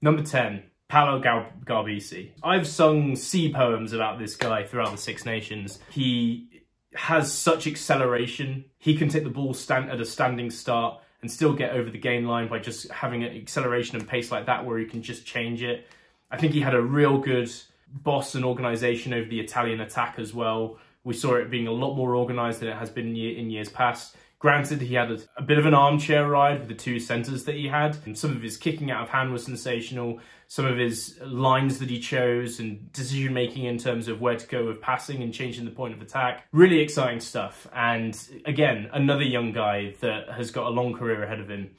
Number 10, Paolo Gal Garbisi. I've sung sea poems about this guy throughout the Six Nations. He has such acceleration. He can take the ball stand at a standing start and still get over the gain line by just having an acceleration and pace like that where he can just change it. I think he had a real good boss and organisation over the Italian attack as well. We saw it being a lot more organised than it has been in years past. Granted, he had a, a, bit of an armchair ride with the two centres that he had. And some of his kicking out of hand was sensational. Some of his lines that he chose and decision making in terms of where to go with passing and changing the point of attack. Really exciting stuff. And again, another young guy that has got a long career ahead of him.